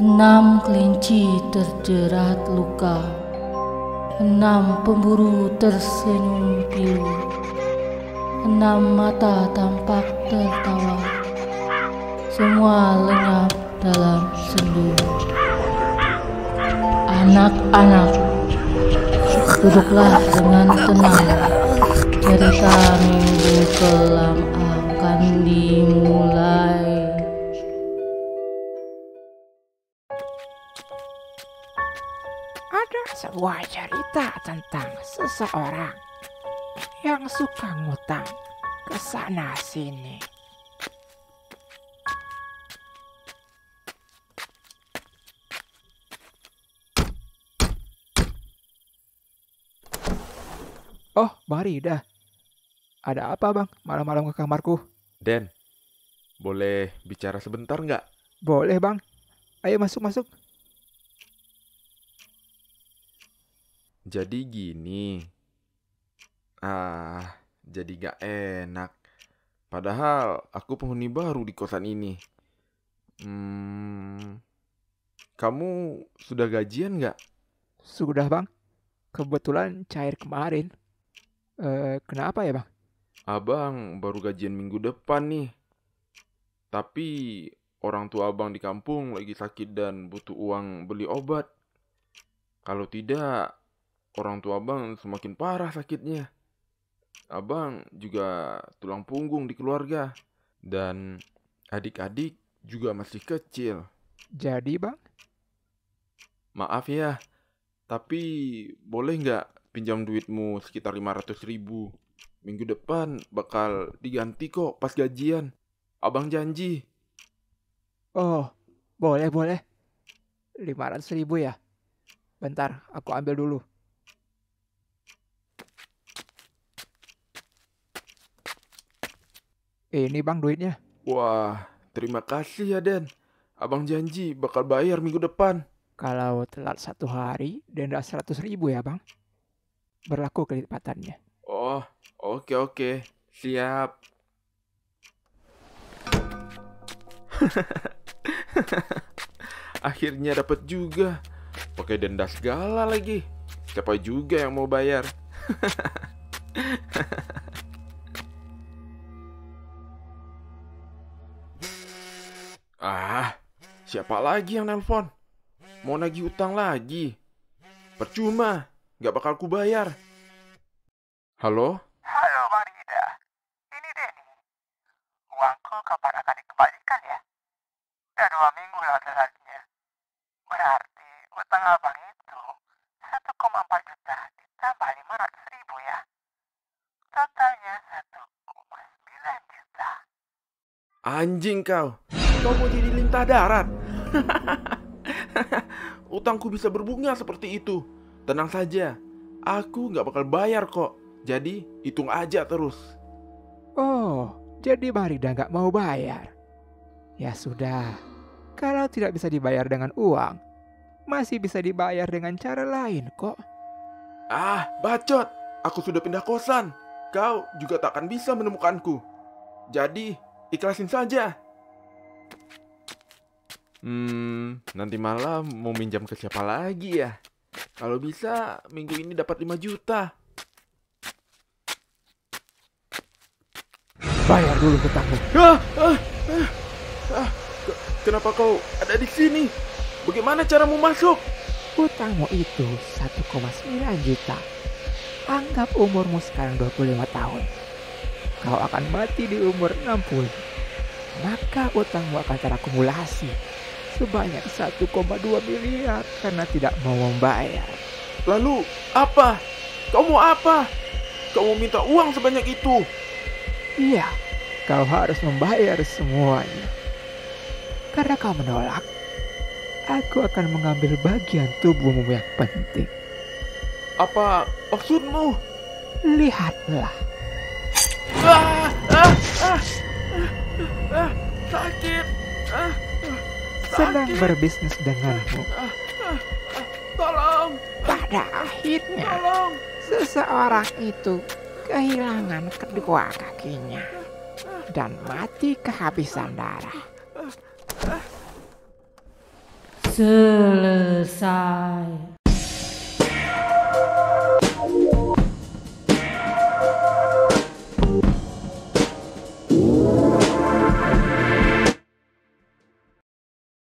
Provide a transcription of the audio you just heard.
Enam kelinci terjerat luka. Enam pemburu tersenyum pilu. Enam mata tampak tertawa. Semua lenyap dalam sendu. Anak-anak, duduklah dengan tenang. Cerita minggu kelam akan dimulai. Sebuah cerita tentang seseorang yang suka ngutang ke sana sini. Oh, Bang Rida. Ada apa bang malam-malam ke kamarku? Den, boleh bicara sebentar nggak? Boleh bang. Ayo masuk-masuk. Jadi gini. Ah, jadi gak enak. Padahal aku penghuni baru di kosan ini. Hmm, kamu sudah gajian nggak? Sudah bang. Kebetulan cair kemarin. Eh, kenapa ya bang? Abang baru gajian minggu depan nih. Tapi orang tua abang di kampung lagi sakit dan butuh uang beli obat. Kalau tidak, orang tua abang semakin parah sakitnya. Abang juga tulang punggung di keluarga. Dan adik-adik juga masih kecil. Jadi bang, Maaf ya, tapi boleh nggak pinjam duitmu sekitar 500 ribu? Minggu depan bakal diganti kok pas gajian. Abang janji. oh boleh boleh. 500 ribu ya. Bentar, aku ambil dulu. Ini bang duitnya. Wah, terima kasih ya Den. Abang janji bakal bayar minggu depan. Kalau telat satu hari, denda 100 ribu ya bang. Berlaku kelipatannya. Oh, oke oke. Siap. Akhirnya dapat juga. Pakai denda segala lagi. Siapa juga yang mau bayar? siapa lagi yang nelpon? Mau nagih utang lagi? Percuma, nggak bakal ku bayar. Halo? Halo Marida, ini Denny. Uangku kapan akan dikembalikan ya? Udah dua minggu lah telatnya. Berarti utang abang itu 1,4 juta ditambah 500 ribu ya. Totalnya 1,9 juta. Anjing kau. Kau mau jadi lintah darat. Utangku bisa berbunga seperti itu. Tenang saja. Aku nggak bakal bayar kok. Jadi hitung aja terus. Oh, jadi Bang Rida nggak mau bayar. Ya sudah, kalau tidak bisa dibayar dengan uang, masih bisa dibayar dengan cara lain kok. Ah, bacot. Aku sudah pindah kosan. Kau juga tak akan bisa menemukanku. Jadi, ikhlasin saja. Hmm, nanti malam mau minjam ke siapa lagi ya? Kalau bisa, minggu ini dapat 5 juta. Bayar dulu hutangmu. Ah, ah, ah, ah. Ke- Kenapa kau ada di sini? Bagaimana caramu masuk? Hutangmu itu 1,9 juta. Anggap umurmu sekarang 25 tahun. Kau akan mati di umur 60. Maka utangmu akan terakumulasi sebanyak 1,2 miliar karena tidak mau membayar. Lalu apa? Kau mau apa? Kau mau minta uang sebanyak itu? Iya, kau harus membayar semuanya. Karena kau menolak, aku akan mengambil bagian tubuhmu yang penting. Apa maksudmu? Lihatlah, Ah, ah, ah, ah, sakit. Ah, senang sakit. berbisnis denganmu. Tolong, Pada akhirnya, tolong. seseorang itu kehilangan kedua kakinya dan mati kehabisan darah. selesai.